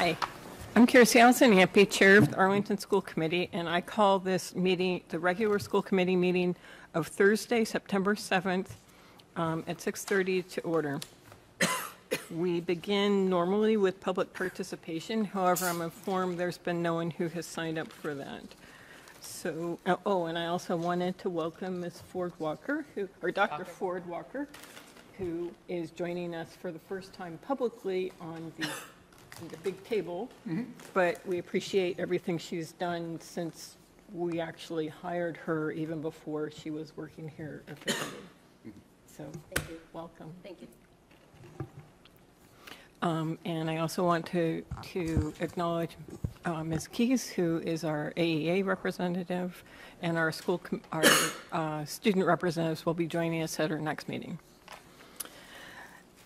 Hi, I'm Kirsi Allison Ampe, Chair of the Arlington School Committee, and I call this meeting, the regular school committee meeting of Thursday, September 7th um, at 6:30 to order. We begin normally with public participation, however, I'm informed there's been no one who has signed up for that. So, oh, oh, and I also wanted to welcome Ms. Ford Walker, who, or Dr. Ford Walker, who is joining us for the first time publicly on the, the big table. But we appreciate everything she's done since we actually hired her, even before she was working here officially. So, Thank you. welcome. Thank you. Um, And I also want to, to acknowledge uh, Ms. Keys, who is our AEA representative, and our school, com- our uh, student representatives will be joining us at our next meeting.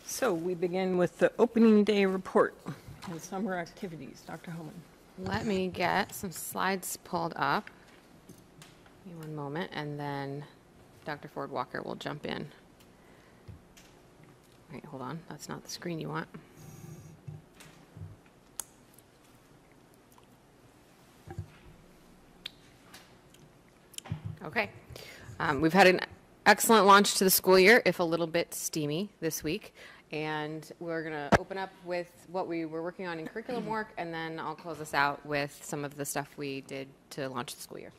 So we begin with the opening day report and summer activities. Dr. Homan. Let me get some slides pulled up. One moment, and then Dr. Ford Walker will jump in. Wait, hold on. That's not the screen you want. Okay. Um, we've had an excellent launch to the school year, if a little bit steamy this week. And we're going to open up with what we were working on in curriculum work, and then I'll close us out with some of the stuff we did to launch the school year.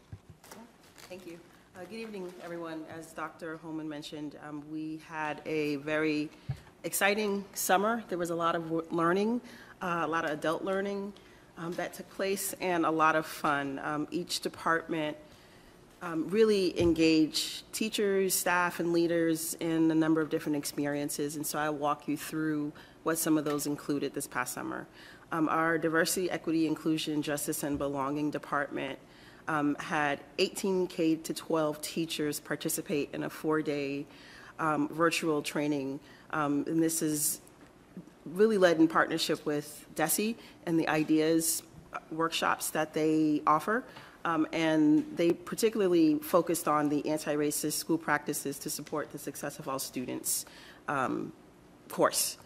Thank you. Uh, Good evening, everyone. As Dr. Homan mentioned, um, we had a very exciting summer. There was a lot of learning, uh, a lot of adult learning um, that took place, and a lot of fun. Um, Each department um, really engage teachers, staff, and leaders in a number of different experiences, and so I'll walk you through what some of those included this past summer. Um, Our Diversity, Equity, Inclusion, Justice, and Belonging Department um, had 18 K to 12 teachers participate in a four-day um, virtual training, Um, and this is really led in partnership with DESE and the ideas uh, workshops that they offer. Um, and they particularly focused on the anti-racist school practices to support the success of all students um, course.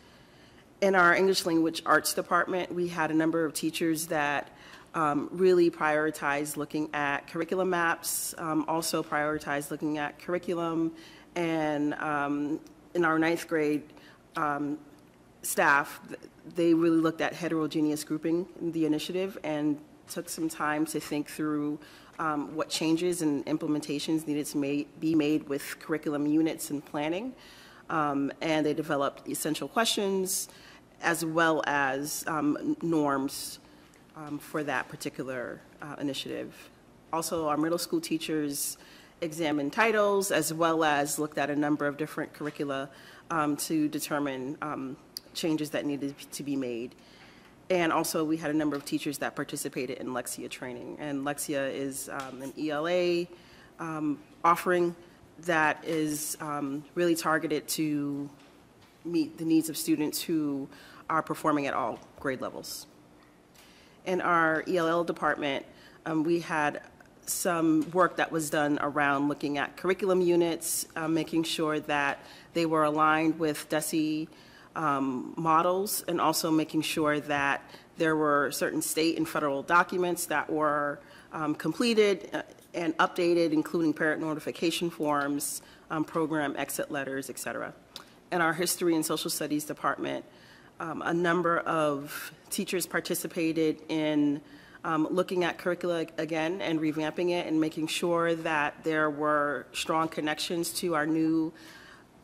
In our English language arts department, we had a number of teachers that um, really prioritized looking at curriculum maps, um, also prioritized looking at curriculum, and um, in our ninth grade um, staff, they really looked at heterogeneous grouping in the initiative and took some time to think through um, what changes and implementations needed to ma- be made with curriculum units and planning. Um, And they developed essential questions as well as um, norms um, for that particular uh, initiative. Also, our middle school teachers examined titles as well as looked at a number of different curricula um, to determine changes that needed to be made. And also, we had a number of teachers that participated in Lexia training. And Lexia is um, an ELA um, offering that is um, really targeted to meet the needs of students who are performing at all grade levels. In our ELL department, um, we had some work that was done around looking at curriculum units, uh, making sure that they were aligned with DESE um, models, and also making sure that there were certain state and federal documents that were um, completed uh, and updated, including parent notification forms, um, program exit letters, et cetera. In our history and social studies department, um, a number of teachers participated in um, looking at curricula again and revamping it and making sure that there were strong connections to our new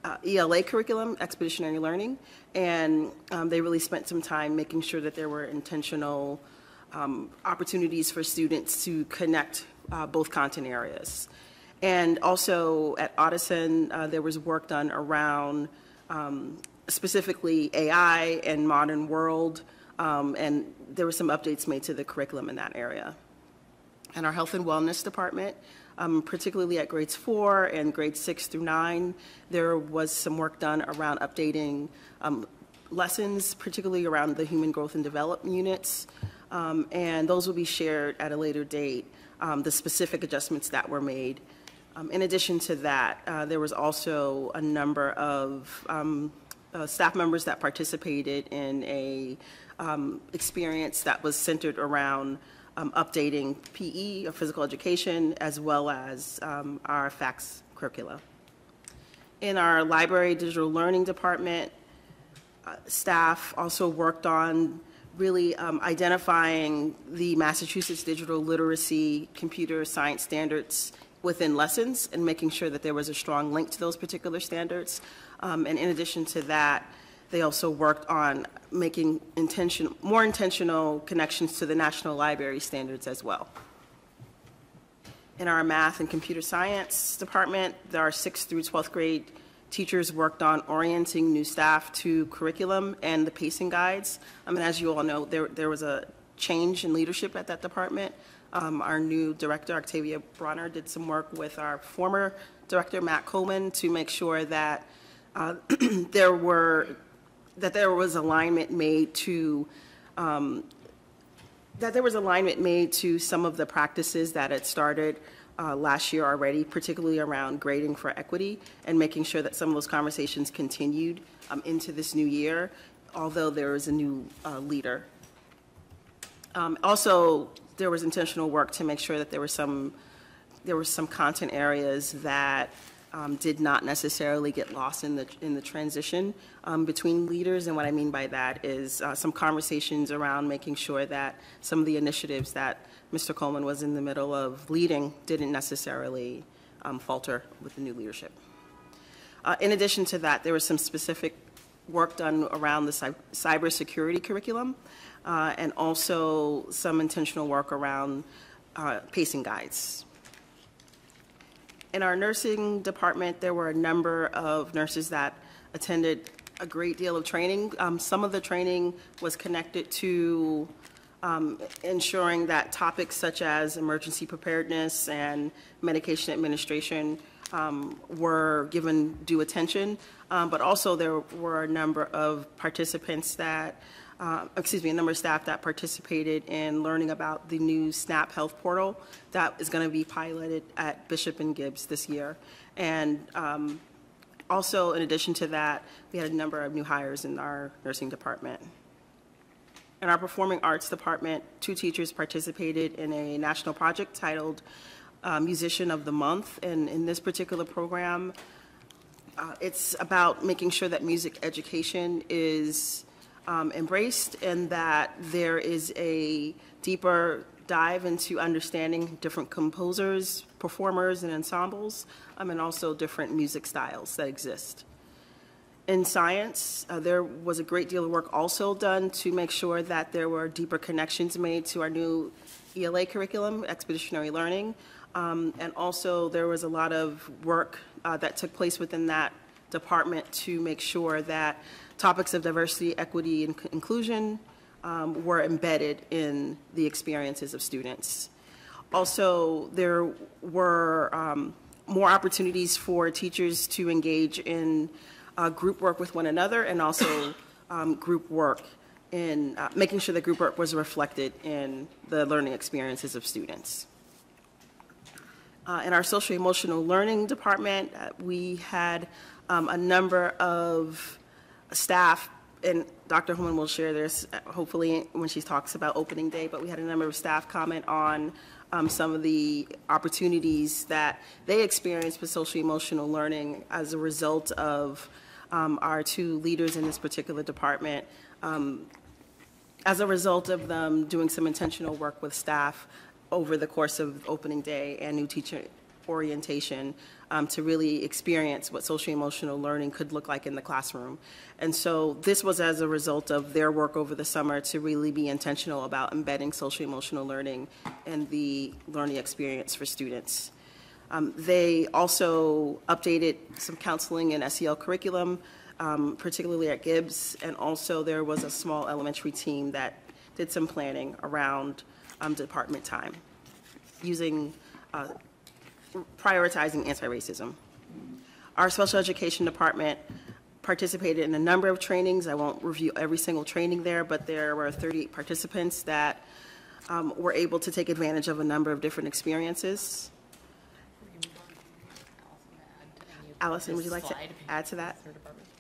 uh, ELA curriculum, Expeditionary Learning, and um, they really spent some time making sure that there were intentional um, opportunities for students to connect uh, both content areas. And also at Ottoson, uh, there was work done around um, specifically AI and modern world, um, and there were some updates made to the curriculum in that area. And our health and wellness department, um, particularly at grades four and grades six through nine, there was some work done around updating um, lessons, particularly around the human growth and development units. Um, and those will be shared at a later date, um, the specific adjustments that were made. Um, in addition to that, uh, there was also a number of um, uh, staff members that participated in a experience that was centered around um, updating PE, or physical education, as well as um, our FACS curricula. In our library digital learning department, uh, staff also worked on really um, identifying the Massachusetts digital literacy computer science standards within lessons and making sure that there was a strong link to those particular standards. Um, and in addition to that, they also worked on making intention, more intentional connections to the National Library standards as well. In our math and computer science department, are sixth through 12th grade teachers worked on orienting new staff to curriculum and the pacing guides. I mean, as you all know, there, there was a change in leadership at that department. Um, our new director, Octavia Bronner, did some work with our former director, Matt Coleman, to make sure that uh, there were, that there was alignment made to um, that there was alignment made to some of the practices that had started uh, last year already, particularly around grading for equity, and making sure that some of those conversations continued um, into this new year, although there is a new uh, leader. Um, Also, there was intentional work to make sure that there were some, there were some content areas that um, did not necessarily get lost in the, in the transition um, between leaders. And what I mean by that is uh, some conversations around making sure that some of the initiatives that Mr. Coleman was in the middle of leading didn't necessarily um, falter with the new leadership. Uh, In addition to that, there was some specific work done around the cy- cybersecurity curriculum, uh, and also some intentional work around uh, pacing guides. In our nursing department, there were a number of nurses that attended a great deal of training. Um, Some of the training was connected to um, ensuring that topics such as emergency preparedness and medication administration um, were given due attention. Um, But also, there were a number of participants that, uh, excuse me, a number of staff that participated in learning about the new SNAP Health Portal that is going to be piloted at Bishop and Gibbs this year. And um, also, in addition to that, we had a number of new hires in our nursing department. In our performing arts department, two teachers participated in a national project titled uh, Musician of the Month. And in this particular program, uh, it's about making sure that music education is um, embraced and that there is a deeper dive into understanding different composers, performers, and ensembles, um, and also different music styles that exist. In science, uh, there was a great deal of work also done to make sure that there were deeper connections made to our new ELA curriculum, expeditionary learning. Um, and also, there was a lot of work uh, that took place within that department to make sure that topics of diversity, equity, and inclusion um, were embedded in the experiences of students. Also, there were um, more opportunities for teachers to engage in uh, group work with one another and also um, group work in uh, making sure that group work was reflected in the learning experiences of students. Uh, In our social emotional learning department, uh, we had um, a number of staff, and Dr. Homan will share this hopefully when she talks about opening day, but we had a number of staff comment on um, some of the opportunities that they experienced with social emotional learning as a result of um, our two leaders in this particular department um, as a result of them doing some intentional work with staff over the course of opening day and new teacher orientation um, to really experience what social emotional learning could look like in the classroom. And so this was as a result of their work over the summer to really be intentional about embedding social emotional learning in the learning experience for students. Um, They also updated some counseling and SEL curriculum, um, particularly at Gibbs, and also there was a small elementary team that did some planning around um, department time, using, uh, prioritizing anti-racism. Our special education department participated in a number of trainings. I won't review every single training there, but there were 38 participants that um, were able to take advantage of a number of different experiences. Allison, would you like to add to that?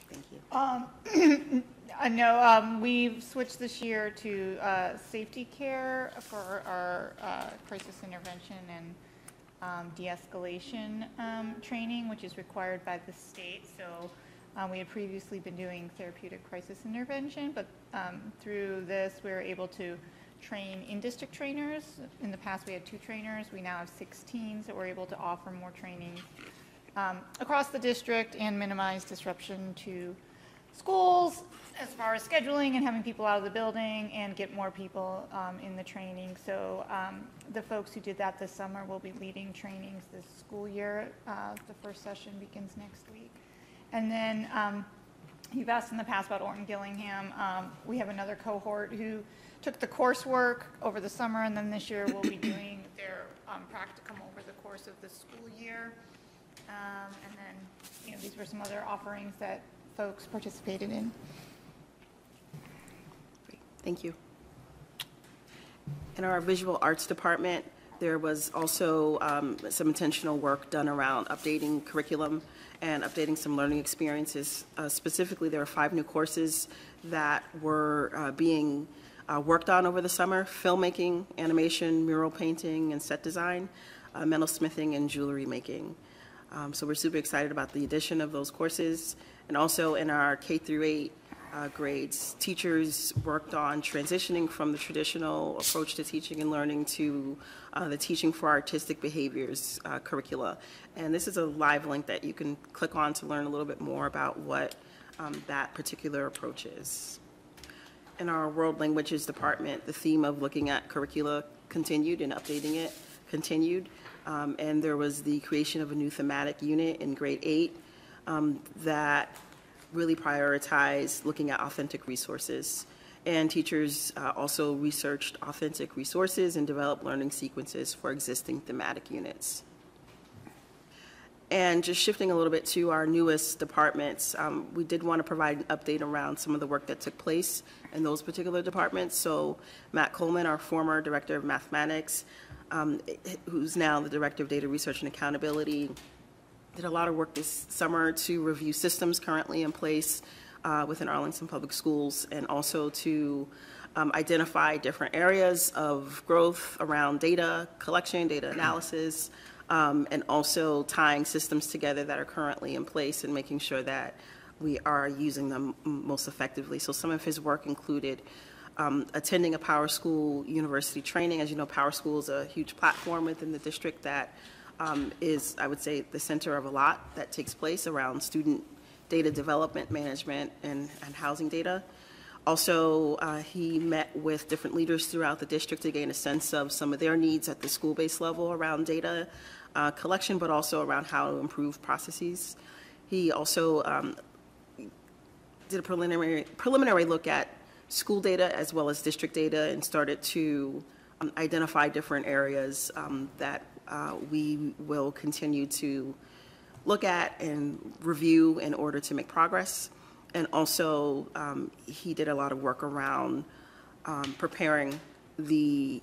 Thank you. I know, um, we've switched this year to, uh, safety care for our, uh, crisis intervention and, um, de-escalation, um, training, which is required by the state. So, um, we had previously been doing therapeutic crisis intervention, but, um, through this, we were able to train in-district trainers. In the past, we had two trainers. We now have 16, so we're able to offer more training, um, across the district and minimize disruption to schools as far as scheduling and having people out of the building and get more people um, in the training. So um, the folks who did that this summer will be leading trainings this school year. Uh, The first session begins next week. And then um, you've asked in the past about Orton Gillingham. Um, We have another cohort who took the coursework over the summer, and then this year will be doing their um, practicum over the course of the school year. Um, And then, you know, these were some other offerings that folks participated in. Thank you. In our visual arts department, there was also um, some intentional work done around updating curriculum and updating some learning experiences. Uh, Specifically, there were five new courses that were uh, being uh, worked on over the summer, filmmaking, animation, mural painting, and set design, uh, metalsmithing, and jewelry making. Um, So we're super excited about the addition of those courses. And also in our K through 8 uh, grades, teachers worked on transitioning from the traditional approach to teaching and learning to uh, the Teaching for Artistic Behaviors uh, curricula. And this is a live link that you can click on to learn a little bit more about what um, that particular approach is. In our World Languages Department, the theme of looking at curricula continued and updating it continued. Um, And there was the creation of a new thematic unit in grade eight um, that really prioritize looking at authentic resources. And teachers uh, also researched authentic resources and developed learning sequences for existing thematic units. And just shifting a little bit to our newest departments, um, we did want to provide an update around some of the work that took place in those particular departments. So Matt Coleman, our former director of mathematics, um, who's now the director of data research and accountability, did a lot of work this summer to review systems currently in place uh, within Arlington Public Schools and also to um, identify different areas of growth around data collection, data analysis, um, and also tying systems together that are currently in place and making sure that we are using them most effectively. So some of his work included um, attending a Power School University training. As you know, Power School is a huge platform within the district that um, is, I would say, the center of a lot that takes place around student data development, management, and, and housing data. Also, uh, he met with different leaders throughout the district to gain a sense of some of their needs at the school-based level around data uh, collection, but also around how to improve processes. He also um, did a preliminary, preliminary look at school data as well as district data and started to um, identify different areas um, that uh, we will continue to look at and review in order to make progress. And also, um, he did a lot of work around um, preparing the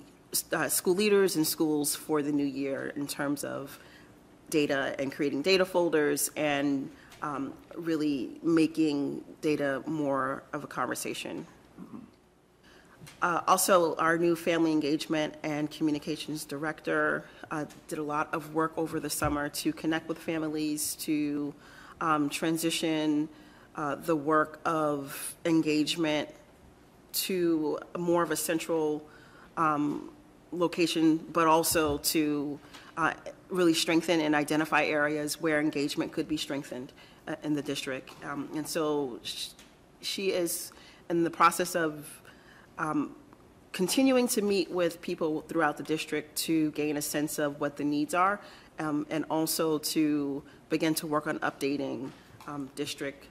uh, school leaders and schools for the new year in terms of data and creating data folders and um, really making data more of a conversation. Uh, Also, our new family engagement and communications director uh, did a lot of work over the summer to connect with families, to um, transition uh, the work of engagement to more of a central um, location, but also to uh, really strengthen and identify areas where engagement could be strengthened uh, in the district. Um, And so sh- she is in the process of um, continuing to meet with people throughout the district to gain a sense of what the needs are, um, and also to begin to work on updating um, district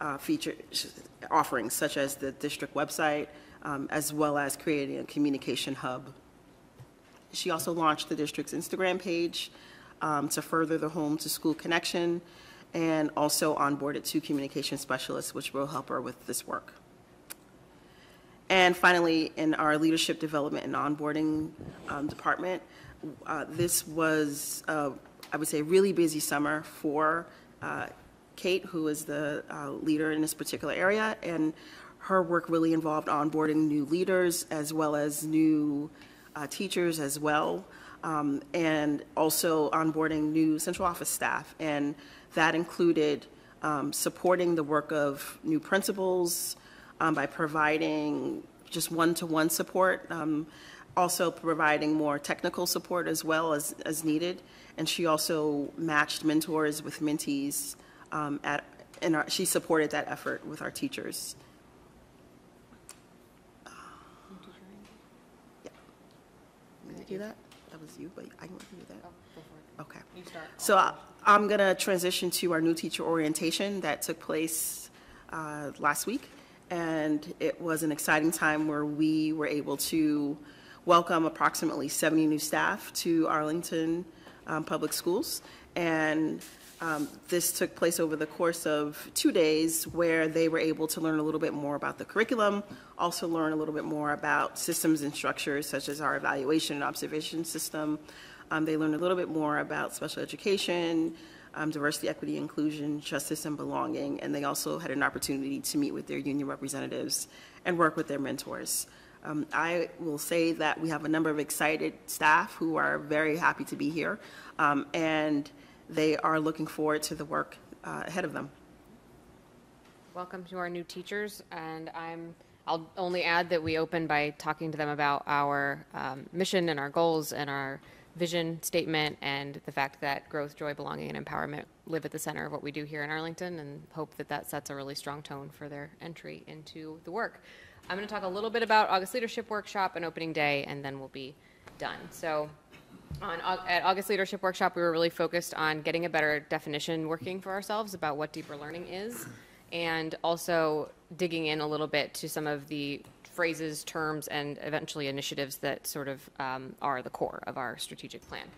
uh, features, offerings such as the district website, um, as well as creating a communication hub. She also launched the district's Instagram page um, to further the home-to-school connection, and also onboarded two communication specialists, which will help her with this work. And finally, in our leadership development and onboarding um, department, uh, this was, uh, I would say, a really busy summer for uh, Kate, who is the uh, leader in this particular area, and her work really involved onboarding new leaders as well as new uh, teachers as well, um, and also onboarding new central office staff. And that included um, supporting the work of new principals um, by providing just one-to-one support, um, also providing more technical support as well as, as needed. And she also matched mentors with mentees um, at, and our, she supported that effort with our teachers. Yeah. I do that? That was you, but I can do that. Okay. So I- I'm going to transition to our new teacher orientation that took place uh, last week. And it was an exciting time where we were able to welcome approximately 70 new staff to Arlington um, Public Schools. And um, this took place over the course of two days where they were able to learn a little bit more about the curriculum, also learn a little bit more about systems and structures such as our evaluation and observation system. Um, they learned a little bit more about special education, um, diversity, equity, inclusion, justice, and belonging. And they also had an opportunity to meet with their union representatives and work with their mentors. Um, I will say that we have a number of excited staff who are very happy to be here, um, and they are looking forward to the work uh, ahead of them. Welcome to our new teachers, and I'm, I'll only add that we opened by talking to them about our um, mission and our goals and our vision statement and the fact that growth, joy, belonging, and empowerment live at the center of what we do here in Arlington, and hope that that sets a really strong tone for their entry into the work. I'm going to talk a little bit about August Leadership Workshop and opening day, and then we'll be done. So, on, at August Leadership Workshop, we were really focused on getting a better definition working for ourselves about what deeper learning is, and also digging in a little bit to some of the phrases, terms, and eventually initiatives that sort of um, are the core of our strategic plan.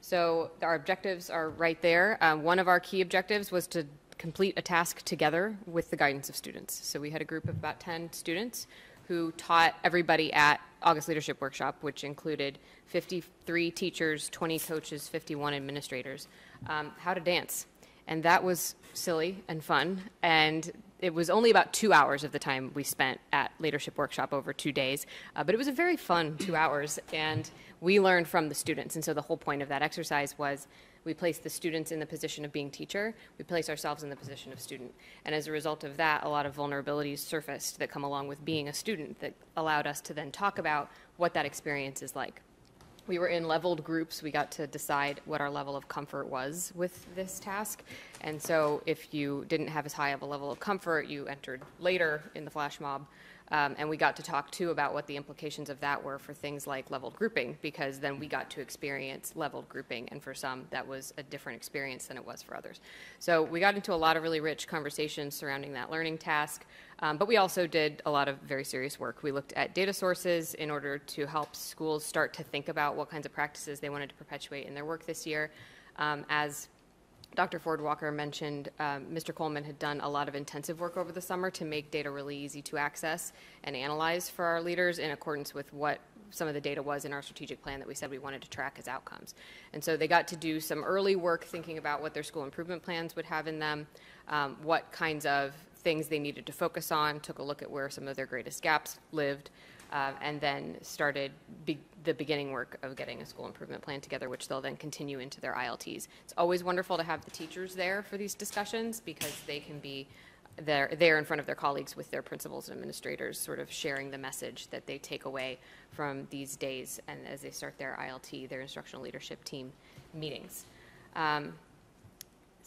So our objectives are right there. Um, one of our key objectives was to complete a task together with the guidance of students. So we had a group of about 10 students who taught everybody at August Leadership Workshop, which included 53 teachers, 20 coaches, 51 administrators, um, how to dance. And that was silly and fun. And it was only about two hours of the time we spent at Leadership Workshop over two days. Uh, but it was a very fun two hours. And we learned from the students. And so the whole point of that exercise was we place the students in the position of being teacher, we place ourselves in the position of student. And as a result of that, a lot of vulnerabilities surfaced that come along with being a student that allowed us to then talk about what that experience is like. We were in leveled groups. We got to decide what our level of comfort was with this task. And so if you didn't have as high of a level of comfort, you entered later in the flash mob. Um, and we got to talk too about what the implications of that were for things like leveled grouping, because then we got to experience leveled grouping. And for some, that was a different experience than it was for others. So we got into a lot of really rich conversations surrounding that learning task. Um, but we also did a lot of very serious work. We looked at data sources in order to help schools start to think about what kinds of practices they wanted to perpetuate in their work this year. Um, as Dr. Ford Walker mentioned, um, Mr. Coleman had done a lot of intensive work over the summer to make data really easy to access and analyze for our leaders in accordance with what some of the data was in our strategic plan that we said we wanted to track as outcomes. And so they got to do some early work thinking about what their school improvement plans would have in them, um, what kinds of things they needed to focus on, took a look at where some of their greatest gaps lived, uh, and then started be- the beginning work of getting a school improvement plan together, which they'll then continue into their ILTs. It's always wonderful to have the teachers there for these discussions because they can be there, there in front of their colleagues with their principals and administrators, sort of sharing the message that they take away from these days and as they start their ILT, their instructional leadership team meetings. Um,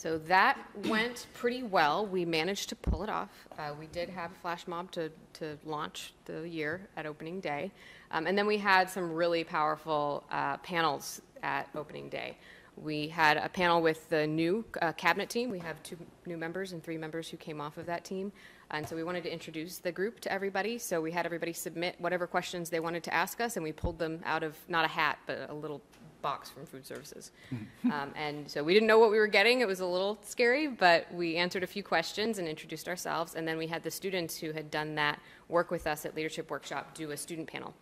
so that went pretty well. We managed to pull it off. Uh, we did have a flash mob to, to launch the year at opening day. Um, and then we had some really powerful uh, panels at opening day. We had a panel with the new uh, cabinet team. We have two new members and three members who came off of that team. And so we wanted to introduce the group to everybody. So we had everybody submit whatever questions they wanted to ask us, and we pulled them out of not a hat, but a little box from food services. um, and so we didn't know what we were getting. It was a little scary, but we answered a few questions and introduced ourselves. And then we had the students who had done that work with us at Leadership Workshop do a student panel.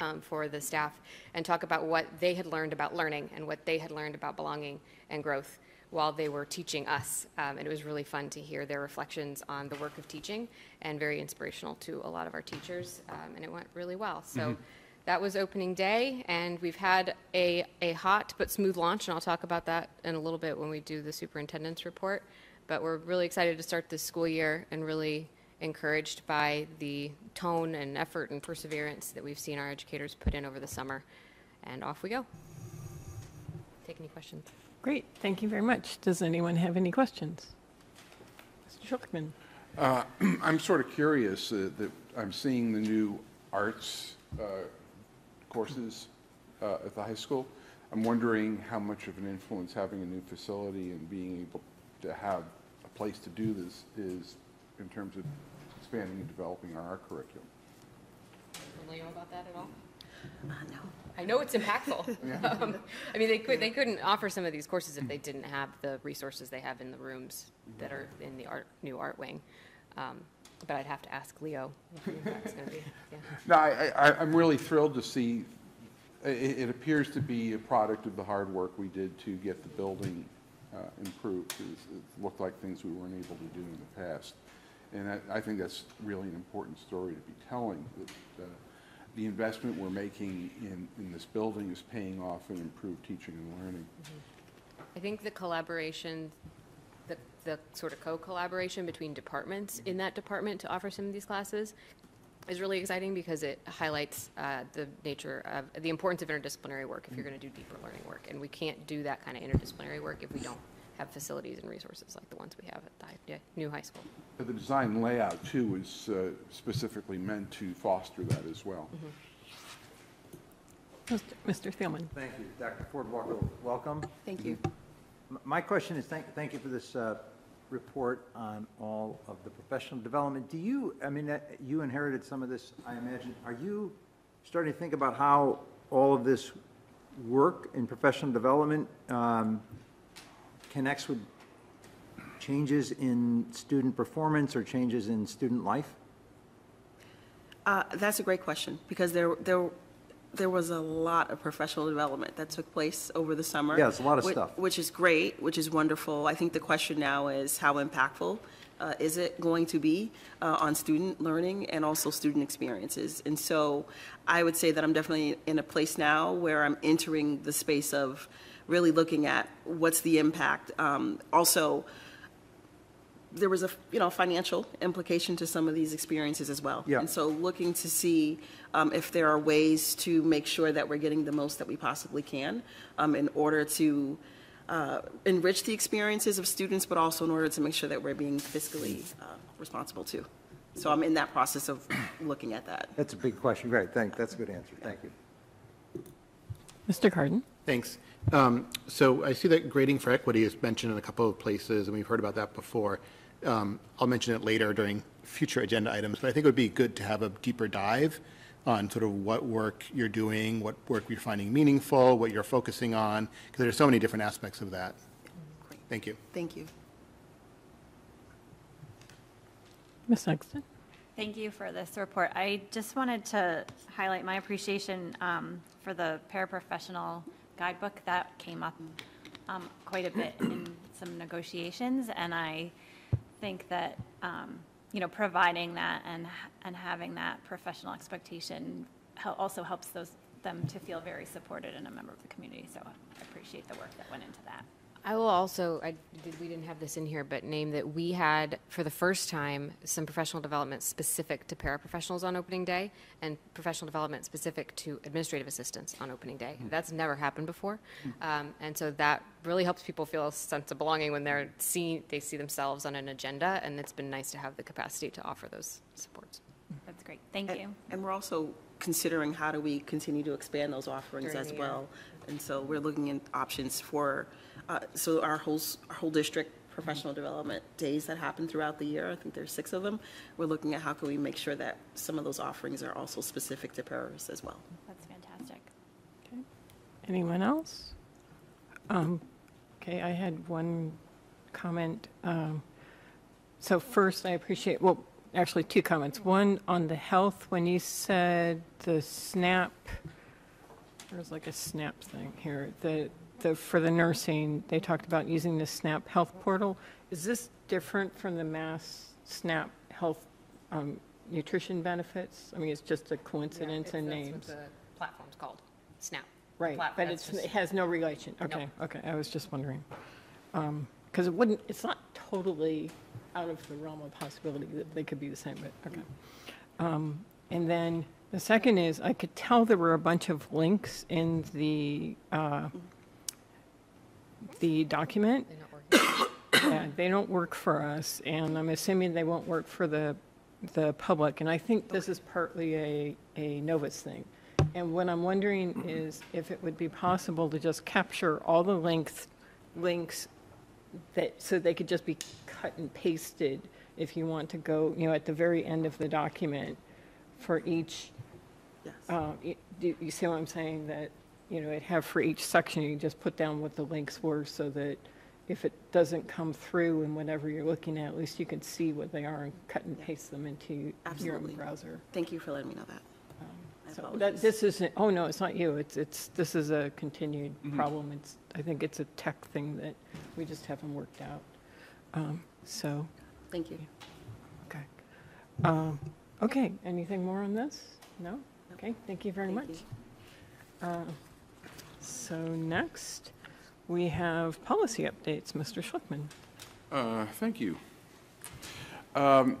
Um, for the staff and talk about what they had learned about learning and what they had learned about belonging and growth while they were teaching us. Um, and it was really fun to hear their reflections on the work of teaching and very inspirational to a lot of our teachers. Um, and it went really well. So that was opening day, and we've had a, a hot but smooth launch, and I'll talk about that in a little bit when we do the superintendent's report. But we're really excited to start this school year and really encouraged by the tone and effort and perseverance that we've seen our educators put in over the summer. And off we go. Take any questions. Great, thank you very much. Does anyone have any questions? Mr. Schlichtman? I'm sort of curious uh, that I'm seeing the new arts uh, courses uh, at the high school. I'm wondering how much of an influence having a new facility and being able to have a place to do this is in terms of expanding and developing our art curriculum. Do you know about that at all? no. I know it's impactful. Um, I mean, they could, they couldn't offer some of these courses if they didn't have the resources they have in the rooms that are in the art, new art wing. Um, But I'd have to ask Leo what the impact's gonna be, yeah. No, I, I, I'm really thrilled to see, it, it appears to be a product of the hard work we did to get the building uh, improved. It looked like things we weren't able to do in the past. And I, I think that's really an important story to be telling, that uh, the investment we're making in, in this building is paying off in improved teaching and learning. I think the collaboration, the, the sort of co-collaboration between departments in that department to offer some of these classes is really exciting because it highlights uh, the nature of, the importance of interdisciplinary work if you're going to do deeper learning work. And we can't do that kind of interdisciplinary work if we don't have facilities and resources like the ones we have at the hi- yeah, new high school. The design layout, too, is uh, specifically meant to foster that as well. Mr. Thielman? Thank you. Dr. Ford Walker, welcome. Thank you. My question is, thank, thank you for this uh, report on all of the professional development. Do you, I mean, uh, you inherited some of this, I imagine. Are you starting to think about how all of this work in professional development um, connects with changes in student performance or changes in student life? Uh, That's a great question, because there, there, there was a lot of professional development that took place over the summer. Yeah, it's a lot of whi- stuff. Which is great, which is wonderful. I think the question now is how impactful uh, is it going to be uh, on student learning and also student experiences? And so I would say that I'm definitely in a place now where I'm entering the space of really looking at what's the impact. Um, Also, there was a, you know, financial implication to some of these experiences as well. Yeah. And so looking to see um, if there are ways to make sure that we're getting the most that we possibly can um, in order to uh, enrich the experiences of students, but also in order to make sure that we're being fiscally uh, responsible too. So I'm in that process of looking at that. That's a big question. Great, thank, that's a good answer. Thank you. Mr. Kardon? Thanks. Um, So I see that grading for equity is mentioned in a couple of places, and we've heard about that before. Um, I'll mention it later during future agenda items, but I think it would be good to have a deeper dive on sort of what work you're doing, what work you're finding meaningful, what you're focusing on, because there's so many different aspects of that. Thank you. Thank you. Ms. Exton? Thank you for this report. I just wanted to highlight my appreciation um, for the paraprofessional guidebook that came up um, quite a bit in some negotiations, and I think that, um, you know, providing that and, and having that professional expectation also helps those, them to feel very supported and a member of the community, so I appreciate the work that went into that. I will also, I did, we didn't have this in here, but name that we had, for the first time, some professional development specific to paraprofessionals on opening day and professional development specific to administrative assistants on opening day. That's never happened before. Um, and so that really helps people feel a sense of belonging when they're seeing, they see themselves on an agenda, and it's been nice to have the capacity to offer those supports. That's great. Thank And- you. And we're also considering how do we continue to expand those offerings During as the year. well. And so we're looking at options for, uh, so our whole, our whole district professional development days that happen throughout the year, I think there's six of them. We're looking at how can we make sure that some of those offerings are also specific to paras as well. That's fantastic. Okay. Anyone else? Um, Okay, I had one comment. Um, So first, I appreciate, well, actually, two comments. One on the health, when you said the SNAP, there's like a SNAP thing here, the, the, for the nursing, they talked about using the SNAP Health Portal. Is this different from the Mass SNAP Health um, Nutrition Benefits? I mean, it's just a coincidence in names. the platform's called, Snap. Right, plat- but that's it's, just- it has no relation. Okay, okay, I was just wondering. Because it wouldn't, it's not totally out of the realm of possibility that they could be the same, but, okay. Um, And then the second is, I could tell there were a bunch of links in the, uh, the document. They're not working. Yeah, they don't work for us, and I'm assuming they won't work for the, the public. And I think this is partly a, a Novus thing. And what I'm wondering is if it would be possible to just capture all the links, links that, so they could just be cut and pasted if you want to go, you know, at the very end of the document for each, Yes. uh, you see what I'm saying? That, you know, it have for each section, you just put down what the links were so that if it doesn't come through in whatever you're looking at, at least you can see what they are and cut and paste them into your Absolutely. own browser. Thank you for letting me know that. My So apologies. that, this isn't, oh, no, it's not you. It's, it's, this is a continued problem. It's, I think it's a tech thing that we just haven't worked out. Um, So, Thank you. okay. Um, Okay, anything more on this? No? Okay, thank you very Thank much. you. Uh, So next, we have policy updates. Mr. Schlichtman. Uh, Thank you. Um,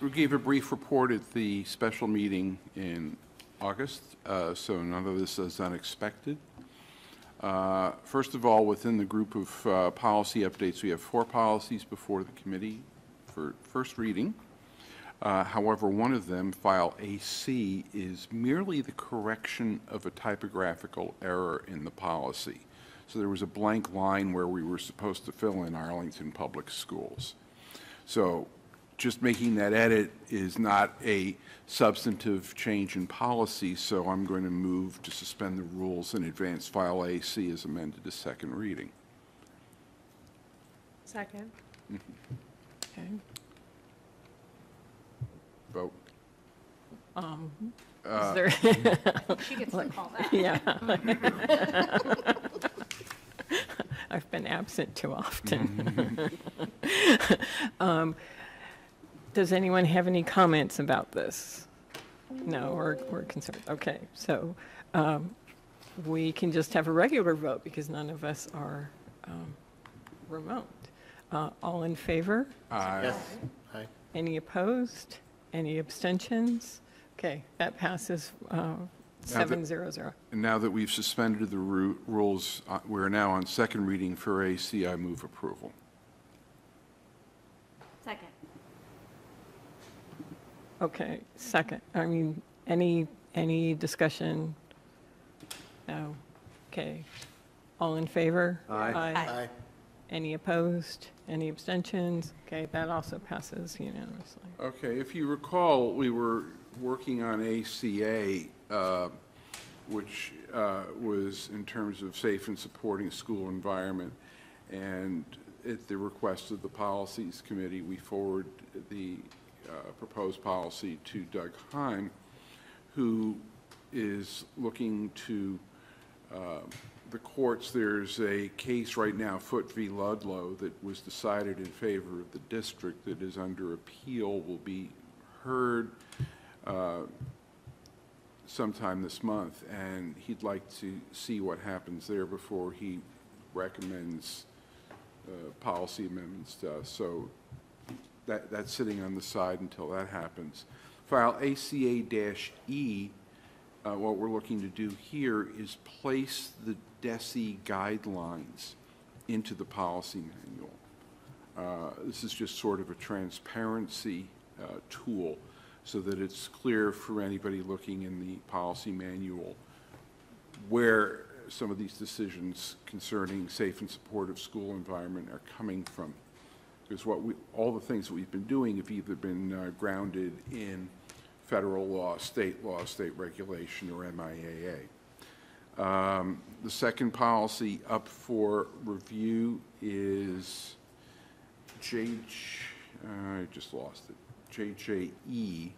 We gave a brief report at the special meeting in August, uh, so none of this is unexpected. Uh, First of all, within the group of uh, policy updates, we have four policies before the committee for first reading. Uh, However, one of them, File AC, is merely the correction of a typographical error in the policy. So there was a blank line where we were supposed to fill in Arlington Public Schools. So just making that edit is not a substantive change in policy, so I'm going to move to suspend the rules and advance File AC as amended to second reading. Second. Okay. Vote. Is there, She gets to call that. yeah. I've been absent too often. Um, Does anyone have any comments about this? No, we're, we're concerned. Okay, so um, we can just have a regular vote because none of us are um, remote. Uh, All in favor? Aye. Aye. Any opposed? Any abstentions? Okay, that passes uh, seven zero zero. And now that we've suspended the ru- rules, uh, we're now on second reading for AC, I move approval. Second. Okay, second. I mean, any, any discussion? No. Okay. All in favor? Aye. Aye. Any opposed? Any abstentions? Okay, that also passes unanimously. Okay, if you recall, we were working on ACA, uh, which uh, was in terms of safe and supporting school environment. And at the request of the Policies Committee, we forward the uh, proposed policy to Doug Heim, who is looking to uh, the courts, there's a case right now, Foote v. Ludlow, that was decided in favor of the district that is under appeal, will be heard uh, sometime this month, and he'd like to see what happens there before he recommends uh, policy amendments to us. So that, that's sitting on the side until that happens. File ACA-E, uh, what we're looking to do here is place the DESE guidelines into the policy manual. Uh, This is just sort of a transparency uh, tool so that it's clear for anybody looking in the policy manual where some of these decisions concerning safe and supportive school environment are coming from. Because what we, all the things that we've been doing have either been uh, grounded in federal law, state law, state regulation, or MIAA. Um, The second policy up for review is J, I just lost it, JJE,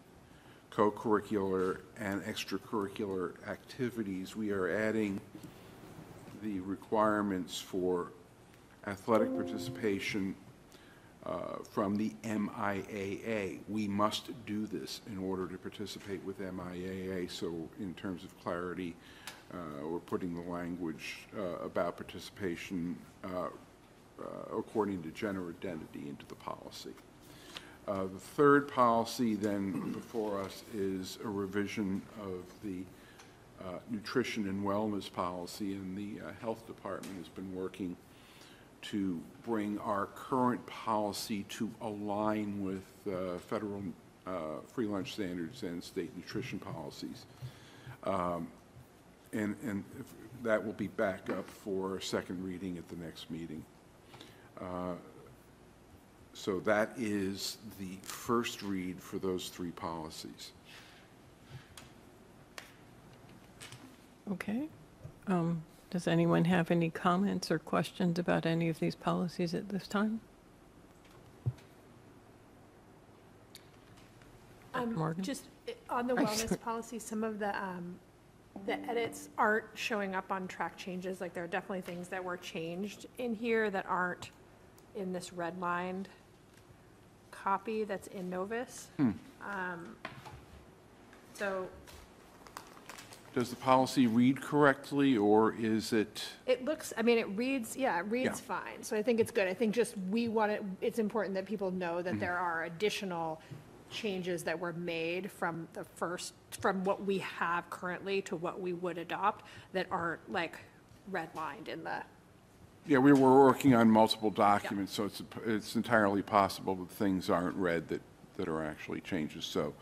co-curricular and extracurricular activities. We are adding the requirements for athletic participation uh, from the MIAA. We must do this in order to participate with MIAA, so in terms of clarity, uh, we're putting the language uh, about participation uh, uh, according to gender identity into the policy. Uh, The third policy then before us is a revision of the nutrition and wellness policy, and the Health Department has been working to bring our current policy to align with uh, federal uh, free lunch standards and state nutrition policies. Um, And, and that will be back up for a second reading at the next meeting. Uh, So that is the first read for those three policies. Okay. Um, Does anyone have any comments or questions about any of these policies at this time? Um, Morgan? Just uh, on the wellness policy, some of the, um, the edits aren't showing up on track changes. Like, there are definitely things that were changed in here that aren't in this redlined copy that's in Novus. Um, So Does the policy read correctly, or is it, it looks, I mean, it reads, yeah, it reads Yeah. fine. So I think it's good. I think just we want it, it's important that people know that mm-hmm. there are additional changes that were made from the first, from what we have currently to what we would adopt that aren't like redlined in the, yeah, we were working on multiple documents, so it's, it's entirely possible that things aren't read that, that are actually changes, so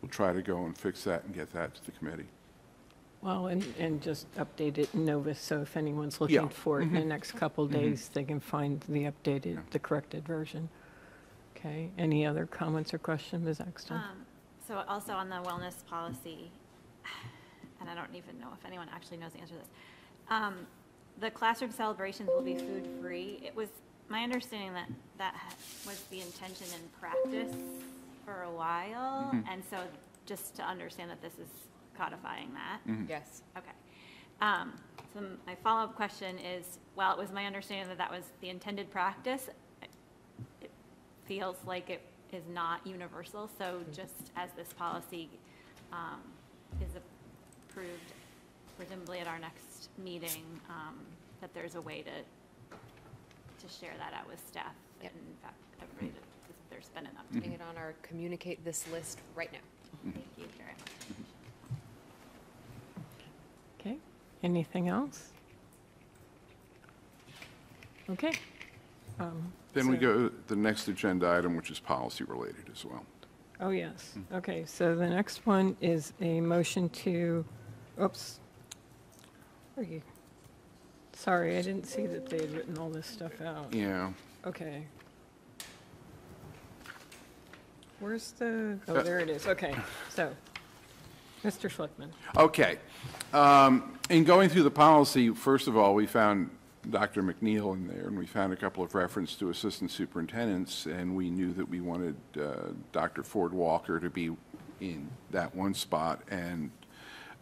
we'll try to go and fix that and get that to the committee. Well, and, and just update it in Novus, so if anyone's Yeah. Mm-hmm. looking for it in the next couple days, they can find the updated, the corrected version. Okay, any other comments or questions, Ms. Exton? Um, So also on the wellness policy, and I don't even know if anyone actually knows the answer to this. um, The classroom celebrations will be food-free. It was my understanding that that ha- was the intention in practice for a while. And so just to understand that this is codifying that. Yes. Okay. Um, So my follow-up question is, while it was my understanding that that was the intended practice, it feels like it is not universal, so just as this policy um, is approved presumably at our next meeting, um, that there's a way to, to share that out with staff. Yep. And in fact, everybody, that there's been an Putting update. it on our communicate this list right now. Thank you very much. Okay, anything else? Okay. Um, Then we so- go to the next agenda item, which is policy-related as well. Oh, yes. Okay, so the next one is a motion to, oops. Are you- Sorry, I didn't see that they had written all this stuff out. Yeah. Okay. Where's the, oh, Uh, there it is, okay. So, Mr. Schlichtman. Okay. Um, In going through the policy, first of all, we found Dr. McNeil in there, and we found a couple of reference to assistant superintendents, and we knew that we wanted uh, Dr. Ford Walker to be in that one spot, and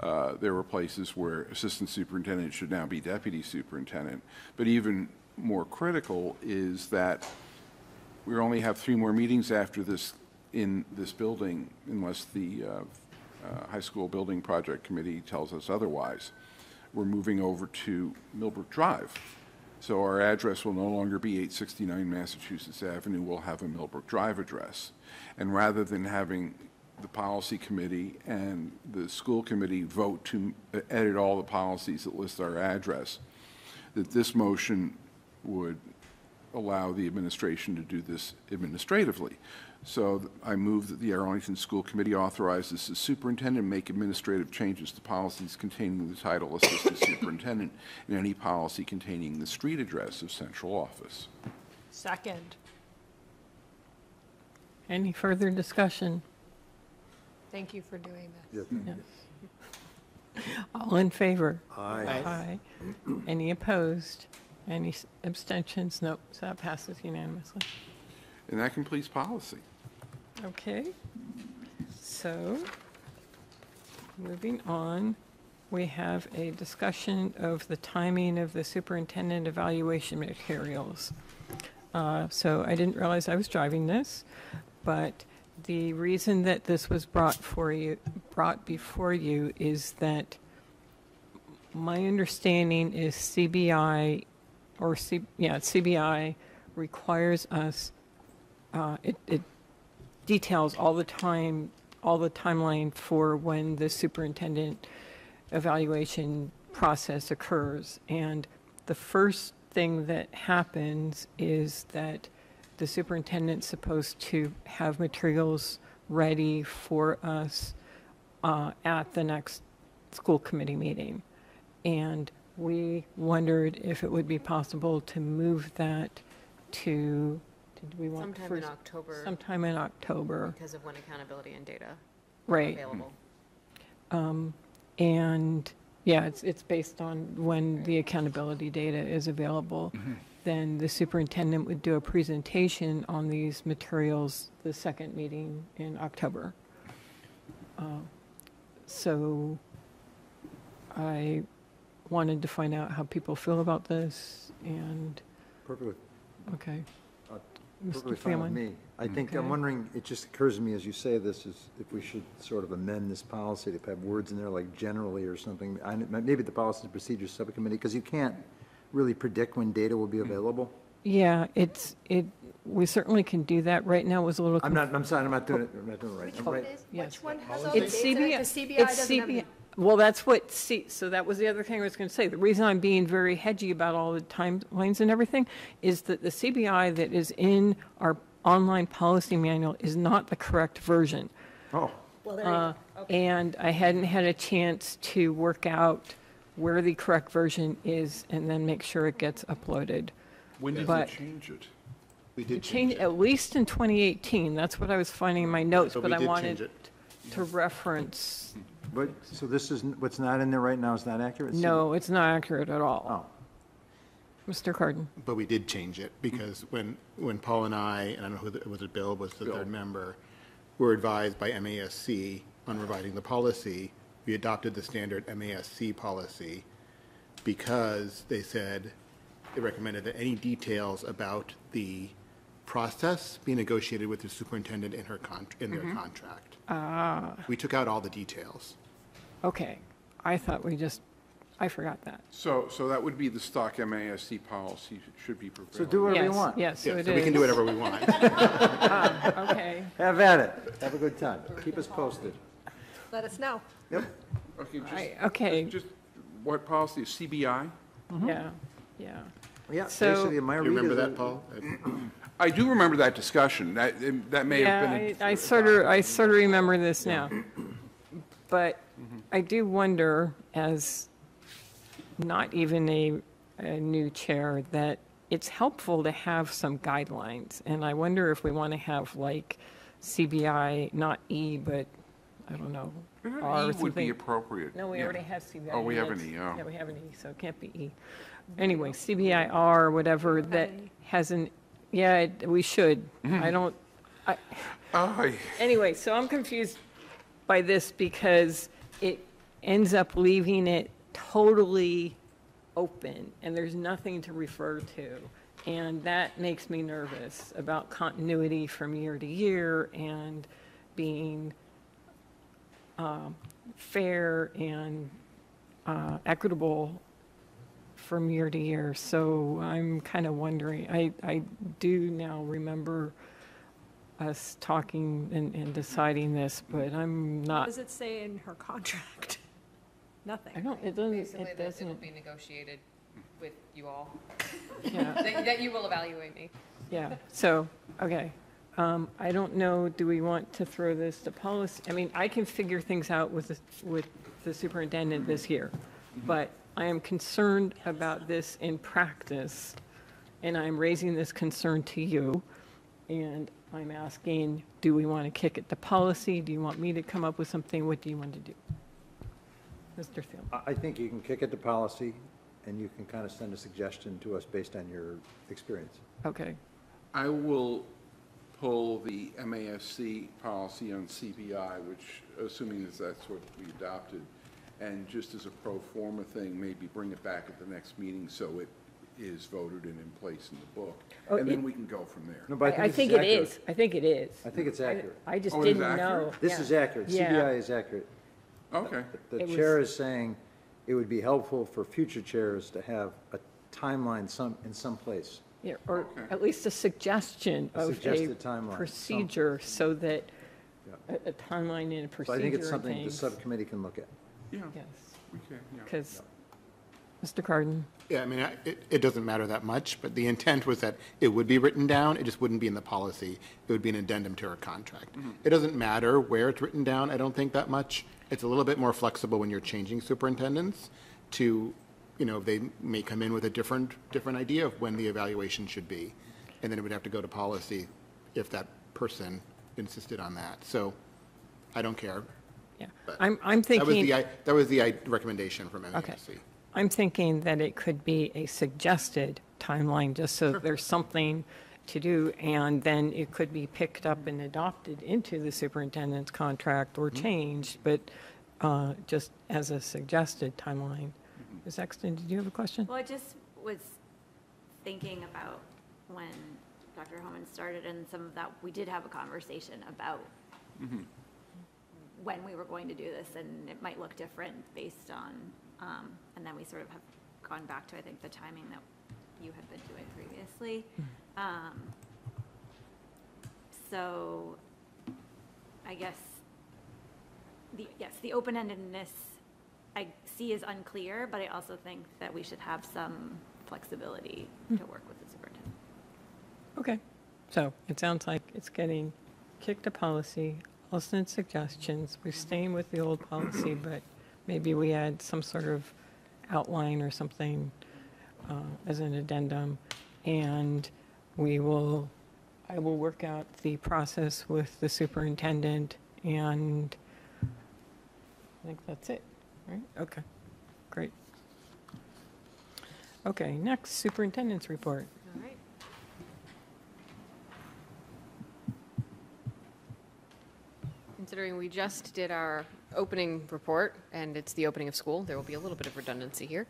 uh, there were places where assistant superintendent should now be deputy superintendent. But even more critical is that we only have three more meetings after this, in this building, unless the uh, uh, High School Building Project Committee tells us otherwise. We're moving over to Millbrook Drive. So our address will no longer be 869 Massachusetts Avenue, we'll have a Millbrook Drive address. And rather than having the policy committee and the school committee vote to edit all the policies that list our address, that this motion would allow the administration to do this administratively. So I move that the Arlington School Committee authorizes the superintendent to make administrative changes to policies containing the title Assistant Superintendent and any policy containing the street address of central office. second. Any further discussion? Thank you for doing this. Yes. All in favor? Aye. Aye. Any opposed? Any s- abstentions? Nope, so that passes unanimously. And that completes policy. Okay, so, moving on we have a discussion of the timing of the superintendent evaluation materials. Uh, So I didn't realize I was driving this, but the reason that this was brought for you, brought before you is that my understanding is CBI, or C, yeah, CBI requires us, uh, it, it details all the time, all the timeline for when the superintendent evaluation process occurs. And the first thing that happens is that the superintendent's supposed to have materials ready for us uh, at the next school committee meeting. And we wondered if it would be possible to move that to, did we want? Sometime in first- October. Sometime in October, Because of when accountability and data are right. available. And, yeah, it's, it's based on when the accountability data is available. Then the superintendent would do a presentation on these materials the second meeting in October. Uh, So I wanted to find out how people feel about this, and, Perfectly, okay. Uh, Mr. perfectly fine with Phelan? me. I think, Okay. I'm wondering, it just occurs to me as you say this, is if we should sort of amend this policy to have words in there like generally or something. I- Maybe the Policy and Procedures Subcommittee, because you can't really predict when data will be available. Yeah, it's, it, we certainly can do that. Right now it was a little. I'm not, I'm sorry, I'm not doing it, I'm not doing it right. Which I'm one right. is, Yes. which one has all the It's dates in it? CBI it's doesn't have CBI. Them. Well, that's what, see, so that was the other thing I was going to say. The reason I'm being very hedgy about all the timelines and everything is that the CBI that is in our online policy manual is not the correct version. Oh, Well there Uh, And I hadn't had a chance to work out where the correct version is and then make sure it gets uploaded. When did But- they change it? We did Change, change it. at least in 2018, that's what I was finding in my notes, So but we I did wanted change it. to reference, but, so this is, what's not in there right now is not accurate? no, it's not accurate at all. Oh, Mr. Kardon? But we did change it because when, when Paul and I, and I don't know who, the- was it Bill, was the third member, were advised by MASC on revising the policy, we adopted the standard MASC policy because they said, they recommended that any details about the process be negotiated with the superintendent in her con, in their contract. Ah. We took out all the details. Okay, I thought we just, I forgot that. So, so that would be the stock MASC policy should be so do whatever you Yes, want. Yes, so Yeah, it so we can do is. whatever we want. Um, okay, Have at it, have a good time, keep us posted. Let us know. Okay, just- okay, Just, what policy, is CBI? Mm-hmm. yeah, yeah. Yeah, So- basically, my Do read you remember that, that- Paul? I do remember that discussion, that, that may have been. Yeah, been. a- I, I sort of, I sort of remember this now. But I do wonder, as not even a, a new chair, that it's helpful to have some guidelines. And I wonder if we want to have like CBI, not E, but, I don't know, R or E would be something. appropriate. No, we yeah. already have CBI. Oh, we have an E, oh. Yeah, we have an E, so it can't be E. Anyway, CBIR or whatever that has an, yeah, it- we should. Mm-hmm. I don't, I, Aye. anyway, so I'm confused by this because it ends up leaving it totally open and there's nothing to refer to. And that makes me nervous about continuity from year to year and being um, fair and uh, equitable from year to year. So I'm kind of wondering, I, I do now remember us talking and, and deciding this, but I'm What not, does it say in her contract? Nothing. I don't, it doesn't, Basically, it that it'll doesn't, be negotiated with you all, yeah, that that you will evaluate me. yeah. So, okay. Um, I don't know, do we want to throw this to policy? I mean, I can figure things out with, the- with the superintendent this year, but I am concerned about this in practice, and I'm raising this concern to you, and I'm asking, do we want to kick it to policy? Do you want me to come up with something? What do you want to do? Mr. Thiel? I I think you can kick it to policy, and you can kind of send a suggestion to us based on your experience. Okay, I will pull the MASC policy on CBI, which, assuming that that's what we adopted, and just as a pro forma thing, maybe bring it back at the next meeting so it is voted and in place in the book. Oh, And then it- we can go from there. No, but I this think it accurate. is, I think it is. I think it's accurate. I just Oh, it is didn't know. This Yeah. is accurate. Yeah. CBI is accurate. Okay. The It chair was- is saying it would be helpful for future chairs to have a timeline some, in some place. Yeah, or at least a suggestion A of a suggested timeline, some- procedure so that, Yeah. a a timeline and a So I procedure think it's and something the things. subcommittee can look at. Yeah, Yes, we can, yeah. because, Mr. Kardon, Yeah, I mean, I- it, it doesn't matter that much, but the intent was that it would be written down, it just wouldn't be in the policy. It would be an addendum to our contract. Mm-hmm. It doesn't matter where it's written down, I don't think that much. It's a little bit more flexible when you're changing superintendents to, you know, they may come in with a different, different idea of when the evaluation should be. And then it would have to go to policy if that person insisted on that. So I don't care. yeah. But I'm, I'm That was the, thinking, i- that was the i- recommendation from okay. MASC. I'm thinking that it could be a suggested timeline, just so there's something to do, and then it could be picked up and adopted into the superintendent's contract or mm-hmm. changed, but uh, just as a suggested timeline. Mm-hmm. Ms. Exton, did you have a question? Well, I just was thinking about when Dr. Homan started and some of that, we did have a conversation about mm-hmm. when we were going to do this, and it might look different based on, um, and then we sort of have gone back to, I think, the timing that you had been doing previously. Um, So, I guess, the, yes, the open-endedness I see is unclear, but I also think that we should have some flexibility to work with the superintendent. Okay, so it sounds like it's getting kicked to policy, listening to suggestions, we're staying with the old policy, but maybe we add some sort of outline or something uh, as an addendum, and we will, I will work out the process with the superintendent, and I think that's it, right? Okay, great. Okay, next, superintendent's report. Considering we just did our opening report, and it's the opening of school, there will be a little bit of redundancy here,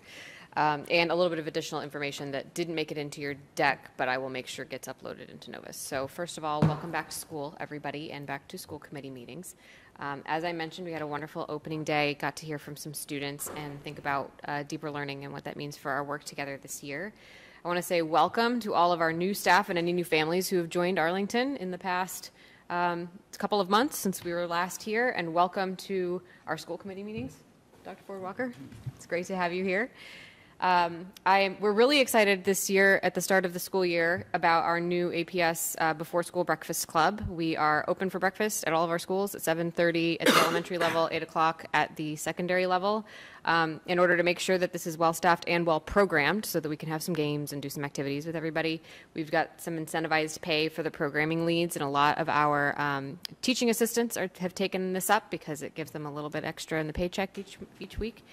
um, and a little bit of additional information that didn't make it into your deck, but I will make sure gets uploaded into Novus. So first of all, welcome back to school, everybody, and back to school committee meetings. Um, As I mentioned, we had a wonderful opening day, got to hear from some students and think about uh, deeper learning and what that means for our work together this year. I want to say welcome to all of our new staff and any new families who have joined Arlington in the past um, it's a couple of months since we were last here, and welcome to our school committee meetings. Dr. Ford Walker, it's great to have you here. Um, I, we're really excited this year at the start of the school year about our new APS uh, Before School Breakfast Club. We are open for breakfast at all of our schools at 7:30 at the elementary level, 8 o'clock at the secondary level, um, in order to make sure that this is well staffed and well programmed, so that we can have some games and do some activities with everybody. We've got some incentivized pay for the programming leads, and a lot of our um, teaching assistants are, have taken this up because it gives them a little bit extra in the paycheck each each week.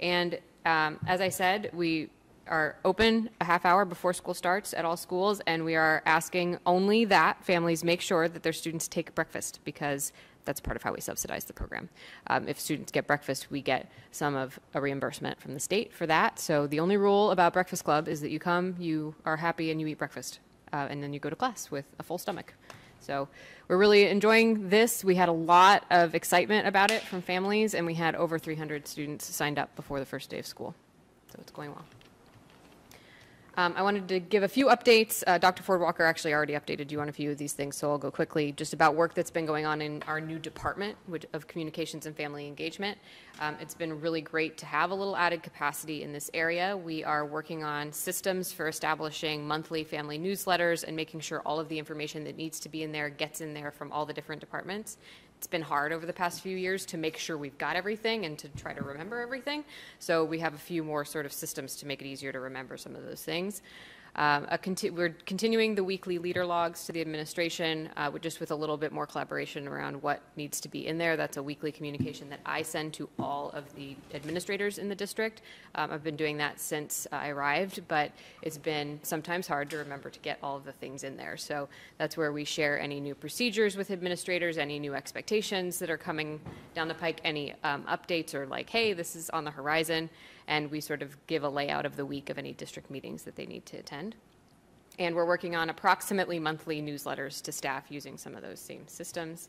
And um, as I said, we are open a half hour before school starts at all schools, and we are asking only that families make sure that their students take breakfast because that's part of how we subsidize the program. Um, if students get breakfast, we get some of a reimbursement from the state for that. So the only rule about Breakfast Club is that you come, you are happy, and you eat breakfast, uh, and then you go to class with a full stomach. So we're really enjoying this. We had a lot of excitement about it from families, and we had over 300 students signed up before the first day of school. So it's going well. Um, I wanted to give a few updates. Uh, Dr. Ford Walker actually already updated you on a few of these things, so I'll go quickly just about work that's been going on in our new department which, of communications and family engagement. Um, it's been really great to have a little added capacity in this area. We are working on systems for establishing monthly family newsletters and making sure all of the information that needs to be in there gets in there from all the different departments. It's been hard over the past few years to make sure we've got everything and to try to remember everything. So we have a few more sort of systems to make it easier to remember some of those things. Um, conti- we're continuing the weekly leader logs to the administration, uh, just with a little bit more collaboration around what needs to be in there. That's a weekly communication that I send to all of the administrators in the district. Um, I've been doing that since I arrived, but it's been sometimes hard to remember to get all of the things in there. So that's where we share any new procedures with administrators, any new expectations that are coming down the pike, any um, updates or like, hey, this is on the horizon, and we sort of give a layout of the week of any district meetings that they need to attend. And we're working on approximately monthly newsletters to staff using some of those same systems.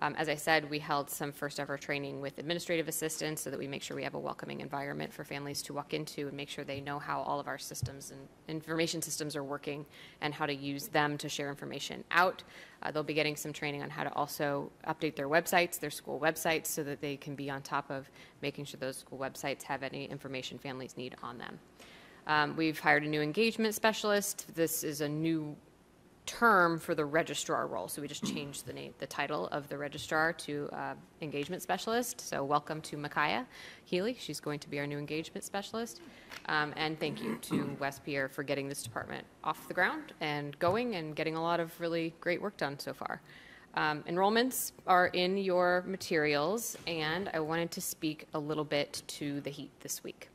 Um, as I said, we held some first ever training with administrative assistants so that we make sure we have a welcoming environment for families to walk into and make sure they know how all of our systems and information systems are working and how to use them to share information out. Uh, they'll be getting some training on how to also update their websites, their school websites, so that they can be on top of making sure those school websites have any information families need on them. Um, we've hired a new engagement specialist. This is a new term for the registrar role. So we just changed the name, the title of the registrar to uh, engagement specialist. So welcome to Micaiah Healy. She's going to be our new engagement specialist. Um, and thank you to Wes Pierre for getting this department off the ground and going and getting a lot of really great work done so far. Um, enrollments are in your materials, and I wanted to speak a little bit to the heat this week.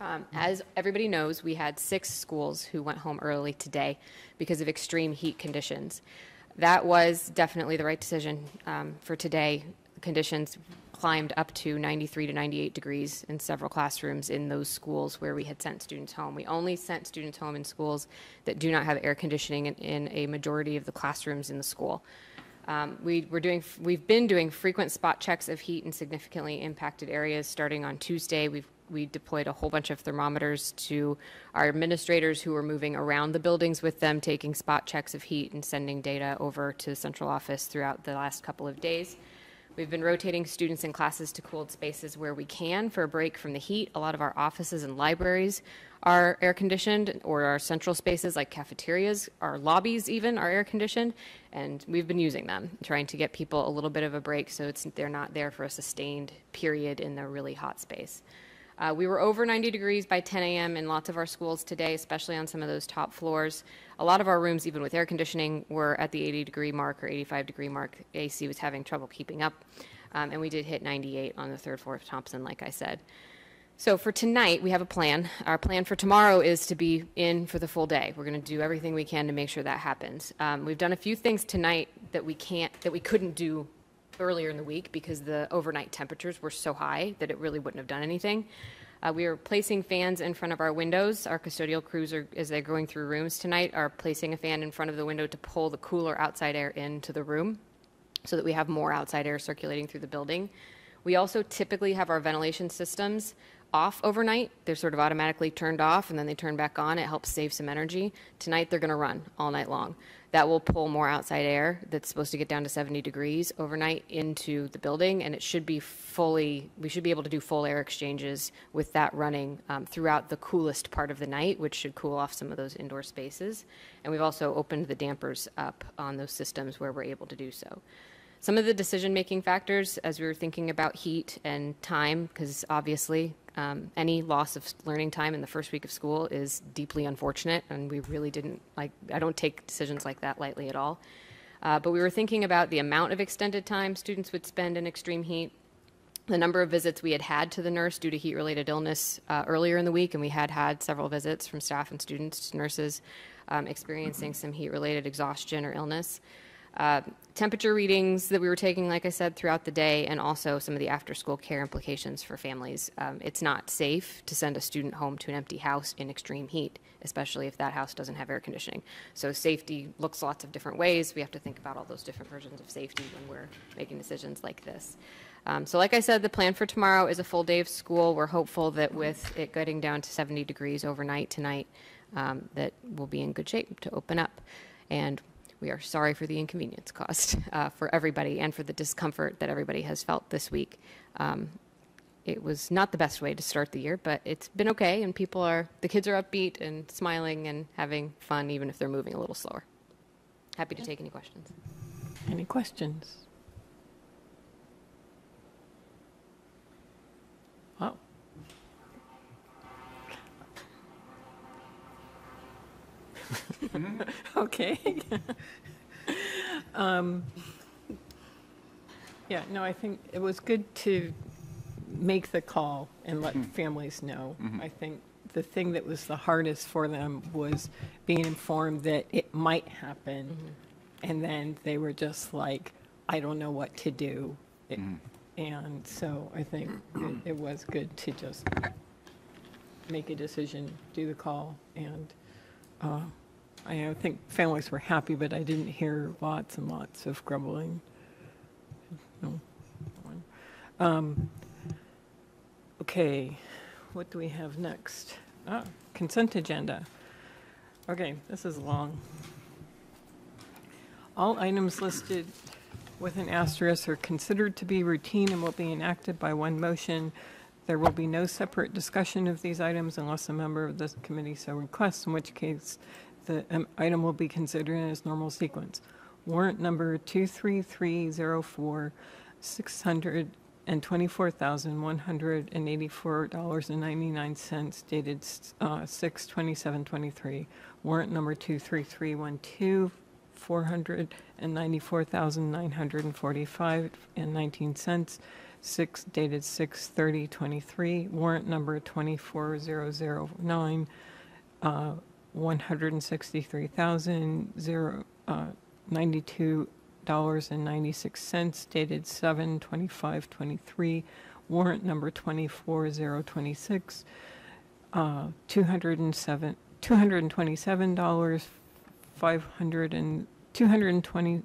Um, as everybody knows, we had six schools who went home early today because of extreme heat conditions. That was definitely the right decision um, for today. Conditions climbed up to 93 to 98 degrees in several classrooms in those schools where we had sent students home. We only sent students home in schools that do not have air conditioning in, in a majority of the classrooms in the school. Um, we were doing, we've been doing frequent spot checks of heat in significantly impacted areas starting on Tuesday. We've we deployed a whole bunch of thermometers to our administrators who were moving around the buildings with them, taking spot checks of heat and sending data over to the central office throughout the last couple of days. We've been rotating students in classes to cooled spaces where we can for a break from the heat. A lot of our offices and libraries are air conditioned, or our central spaces like cafeterias, our lobbies even are air conditioned, and we've been using them, trying to get people a little bit of a break so it's, they're not there for a sustained period in the really hot space. Uh, we were over 90 degrees by 10 a.m. in lots of our schools today, especially on some of those top floors. A lot of our rooms, even with air conditioning, were at the 80 degree mark or 85 degree mark. AC was having trouble keeping up. Um, and we did hit 98 on the third floor of Thompson, like I said. So for tonight, we have a plan. Our plan for tomorrow is to be in for the full day. We're going to do everything we can to make sure that happens. Um, we've done a few things tonight that we can't, that we couldn't do earlier in the week because the overnight temperatures were so high that it really wouldn't have done anything. Uh, we are placing fans in front of our windows. Our custodial crews, are, as they're going through rooms tonight, are placing a fan in front of the window to pull the cooler outside air into the room so that we have more outside air circulating through the building. We also typically have our ventilation systems off overnight. They're sort of automatically turned off and then they turn back on. It helps save some energy. Tonight they're going to run all night long. That will pull more outside air that's supposed to get down to 70 degrees overnight into the building, and it should be fully, we should be able to do full air exchanges with that running um, throughout the coolest part of the night, which should cool off some of those indoor spaces. And we've also opened the dampers up on those systems where we're able to do so. Some of the decision making factors as we were thinking about heat and time, because obviously um, any loss of learning time in the first week of school is deeply unfortunate, and we really didn't like, I don't take decisions like that lightly at all. Uh, but we were thinking about the amount of extended time students would spend in extreme heat, the number of visits we had had to the nurse due to heat related illness uh, earlier in the week, and we had had several visits from staff and students to nurses um, experiencing some heat related exhaustion or illness. Uh, temperature readings that we were taking, like I said, throughout the day, and also some of the after school care implications for families. Um, it's not safe to send a student home to an empty house in extreme heat, especially if that house doesn't have air conditioning. So, safety looks lots of different ways. We have to think about all those different versions of safety when we're making decisions like this. Um, so, like I said, the plan for tomorrow is a full day of school. We're hopeful that with it getting down to 70 degrees overnight tonight, um, that we'll be in good shape to open up. And we are sorry for the inconvenience caused uh, for everybody and for the discomfort that everybody has felt this week. Um, it was not the best way to start the year, but it's been okay, and people are, the kids are upbeat and smiling and having fun, even if they're moving a little slower. Happy to take any questions. Any questions? Okay. Um, Yeah, no, I think it was good to make the call and let mm-hmm. families know. Mm-hmm. I think the thing that was the hardest for them was being informed that it might happen, mm-hmm. and then they were just like, I don't know what to do. It- And so I think it- it was good to just make a decision, do the call, and uh, I don't think families were happy, but I didn't hear lots and lots of grumbling. No. Um, Okay, what do we have next? Ah, Consent agenda. Okay, this is long. All items listed with an asterisk are considered to be routine and will be enacted by one motion. There will be no separate discussion of these items unless a member of the committee so requests, in which case the um, item will be considered in its normal sequence. Warrant number 23304, $624,184.99 dated uh, 6 23 Warrant number 23312, $494,945.19 6 dated 6/30/23, warrant number 24009, uh, 163,092 uh, dollars and ninety-six cents dated seven twenty-five twenty-three, warrant number twenty-four zero twenty-six, uh, two hundred and seven, two hundred and twenty-seven dollars, five hundred and, two hundred and twenty-two,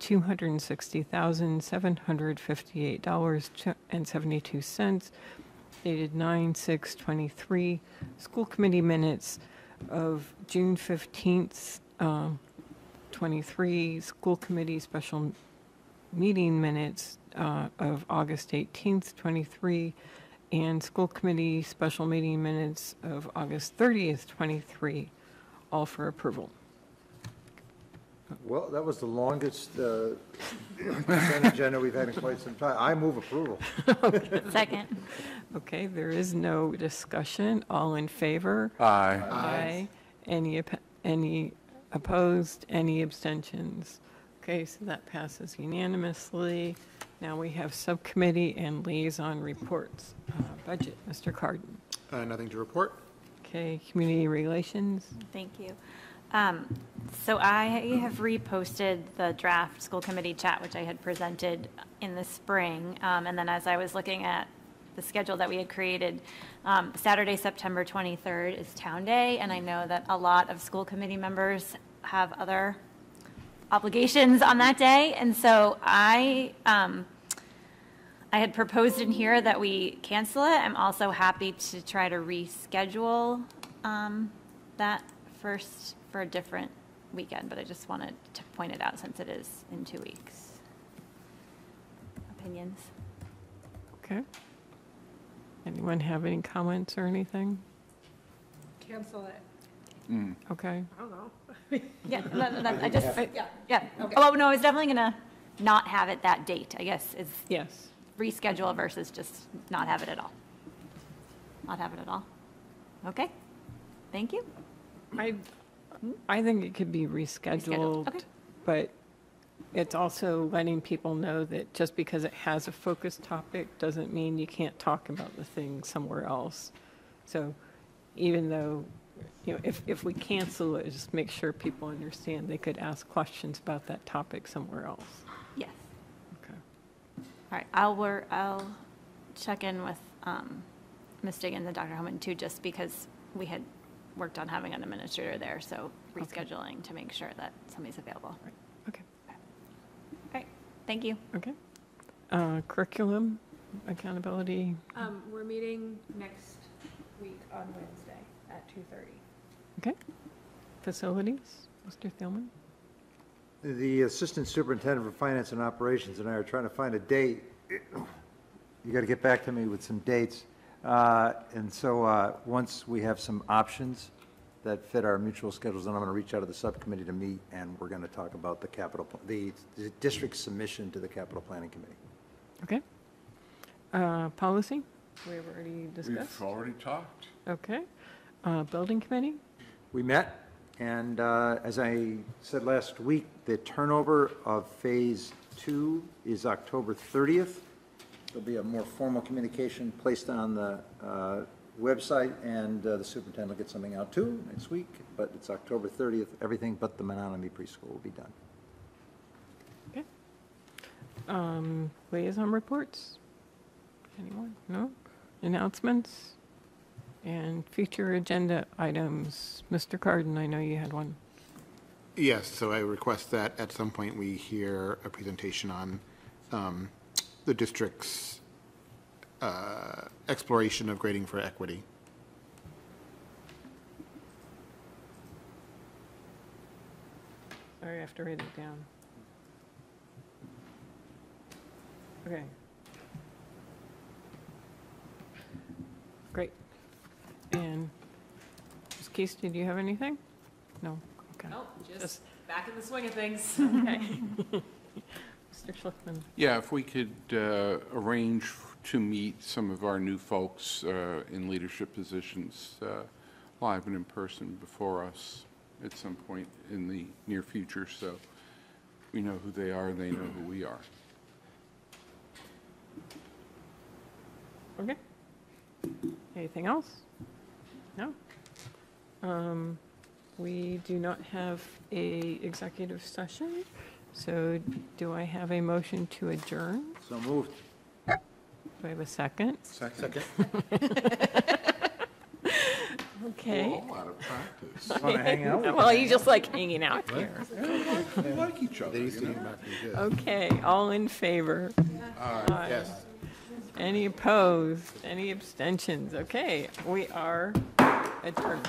$260,758.72 dated 9/6/23. School committee minutes of June 15th, um, 23, school committee special meeting minutes uh, of August 18th, 23, and school committee special meeting minutes of August 30th, 23, all for approval. Well, that was the longest uh, consent agenda we've had in quite some time. I move approval. Second. Okay, there is no discussion. All in favor? Aye. Aye. Any, oppo- any opposed, any abstentions? Okay, so that passes unanimously. Now we have subcommittee and liaison reports. Uh, Budget, Mr. Kardon. Uh, Nothing to report? Okay, community relations. Thank you. Um, So I have reposted the draft school committee chat, which I had presented in the spring. Um, And then as I was looking at the schedule that we had created, um, Saturday, September 23rd is Town Day, and I know that a lot of school committee members have other obligations on that day. And so I, um, I had proposed in here that we cancel it. I'm also happy to try to reschedule um, that first for a different weekend, but I just wanted to point it out since it is in two weeks. Opinions? Okay. Anyone have any comments or anything? Cancel it. Mm. Okay. I don't know. Yeah, no, no, no, I just, yeah. Okay. Oh, no, I was definitely going to not have it that date, I guess, is Yes. reschedule versus just not have it at all. Not have it at all. Okay, thank you. I, I think it could be Rescheduled, okay. but it's also letting people know that just because it has a focused topic doesn't mean you can't talk about the thing somewhere else. So even though, you know, if, if we cancel it, just make sure people understand they could ask questions about that topic somewhere else. Yes. Okay. All right, I'll work, I'll check in with um, Ms. Diggins and Dr. Homan too, just because we had worked on having an administrator there, so rescheduling to make sure that somebody's available. All Okay, right, thank you. okay. Uh, Curriculum, accountability, Um, we're meeting next week on Wednesday at 2:30. okay. Facilities, Mr. Thielman? The Assistant Superintendent for Finance and Operations and I are trying to find a date. You got to get back to me with some dates. Uh, And so, uh, once we have some options that fit our mutual schedules, then I'm going to reach out to the subcommittee to meet, and we're going to talk about the capital, pl- the the district submission to the capital planning committee. Okay. Uh, Policy, we've already discussed. We've already talked. Okay. Uh, Building Committee? We met, and uh, as I said last week, the turnover of Phase Two is October 30th. There'll be a more formal communication placed on the uh, website, and uh, the superintendent will get something out too next week, but it's October 30th. Everything but the Menotomy Preschool will be done. Okay. Um, Liaison reports? Anyone? No? Announcements? And future agenda items? Mr. Kardon, I know you had one. Yes, so I request that at some point we hear a presentation on um, the district's uh, exploration of grading for equity. Sorry, I have to write it down. Okay. Great. And Ms. Keast, did you have anything? No? Okay. Nope, just back in the swing of things. Okay. Mr. Schlichtman? Yeah, if we could uh, arrange to meet some of our new folks uh, in leadership positions, uh, live and in person before us at some point in the near future, so we know who they are, and they know who we are. Okay. Anything else? No? Um, We do not have a executive session, so do I have a motion to adjourn? So moved. Do I have a second? Second. Okay. We're all out of practice. Want to hang out? Well, you just like hanging out here. We like each other, you know? Okay, all in favor? Yes. Any opposed? Any abstentions? Okay, we are adjourned.